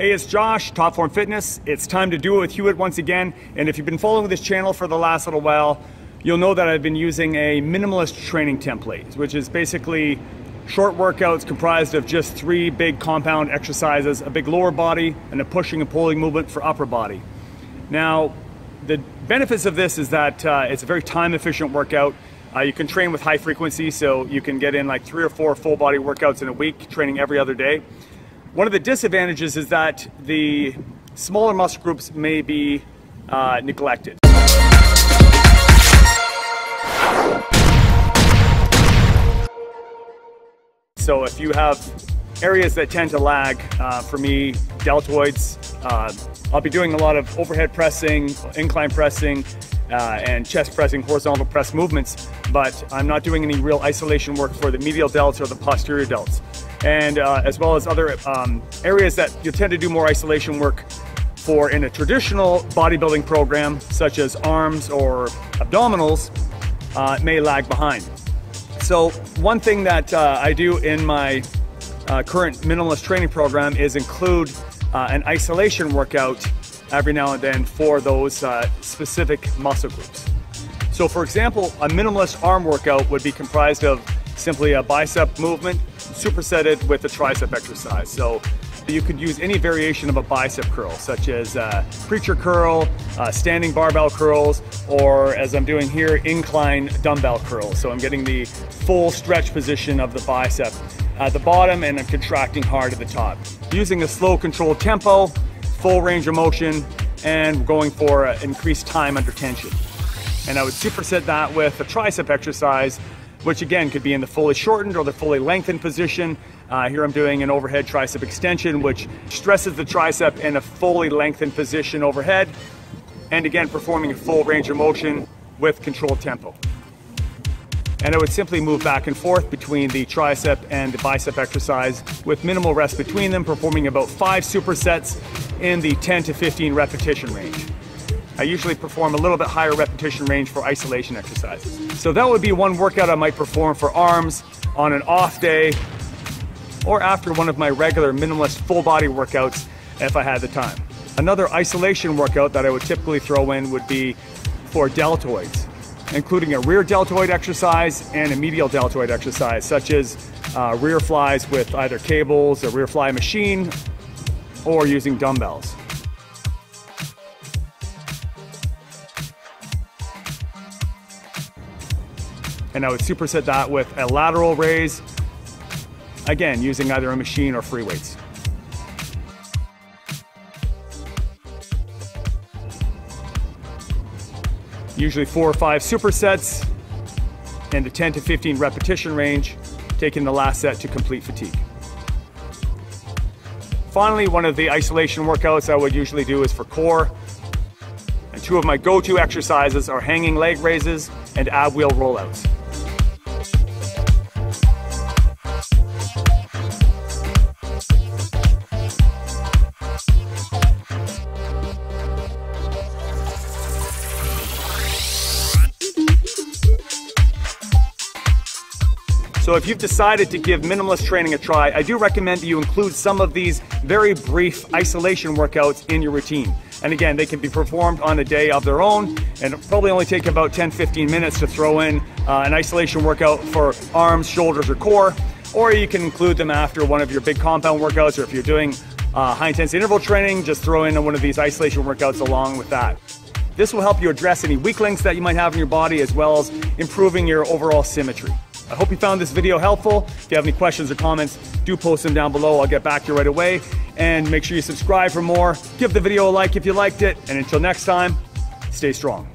Hey, it's Josh, Top Form Fitness. It's time to do it with Hewitt once again. And if you've been following this channel for the last little while, you'll know that I've been using a minimalist training template, which is basically short workouts comprised of just three big compound exercises, a big lower body, and a pushing and pulling movement for upper body. Now, the benefits of this is that uh, it's a very time efficient workout. Uh, you can train with high frequency, so you can get in like three or four full body workouts in a week, training every other day. One of the disadvantages is that the smaller muscle groups may be uh, neglected. So if you have areas that tend to lag, uh, for me, deltoids, uh, I'll be doing a lot of overhead pressing, incline pressing, uh, and chest pressing, horizontal press movements, but I'm not doing any real isolation work for the medial delts or the posterior delts. And uh, as well as other um, areas that you tend to do more isolation work for in a traditional bodybuilding program, such as arms or abdominals, uh, may lag behind. So one thing that uh, I do in my uh, current minimalist training program is include uh, an isolation workout every now and then for those uh, specific muscle groups. So for example, a minimalist arm workout would be comprised of simply a bicep movement supersetted with a tricep exercise. So you could use any variation of a bicep curl, such as uh, preacher curl, uh, standing barbell curls, or as I'm doing here, incline dumbbell curls. So I'm getting the full stretch position of the bicep at the bottom and I'm contracting hard at the top. Using a slow controlled tempo, full range of motion, and going for uh, increased time under tension. And I would superset that with a tricep exercise, which again could be in the fully shortened or the fully lengthened position. Uh, here I'm doing an overhead tricep extension, which stresses the tricep in a fully lengthened position overhead. And again, performing a full range of motion with controlled tempo. And I would simply move back and forth between the tricep and the bicep exercise with minimal rest between them, performing about five supersets in the 10 to 15 repetition range. I usually perform a little bit higher repetition range for isolation exercises. So that would be one workout I might perform for arms on an off day or after one of my regular minimalist full body workouts if I had the time. Another isolation workout that I would typically throw in would be for deltoids including a rear deltoid exercise and a medial deltoid exercise, such as uh, rear flies with either cables, a rear fly machine, or using dumbbells. And I would superset that with a lateral raise, again, using either a machine or free weights. usually four or five supersets and the 10 to 15 repetition range, taking the last set to complete fatigue. Finally, one of the isolation workouts I would usually do is for core. And two of my go-to exercises are hanging leg raises and ab wheel rollouts. So if you've decided to give minimalist training a try, I do recommend that you include some of these very brief isolation workouts in your routine. And again, they can be performed on a day of their own and probably only take about 10, 15 minutes to throw in uh, an isolation workout for arms, shoulders, or core. Or you can include them after one of your big compound workouts, or if you're doing uh, high intensity interval training, just throw in one of these isolation workouts along with that. This will help you address any weak links that you might have in your body as well as improving your overall symmetry. I hope you found this video helpful. If you have any questions or comments, do post them down below. I'll get back to you right away. And make sure you subscribe for more. Give the video a like if you liked it. And until next time, stay strong.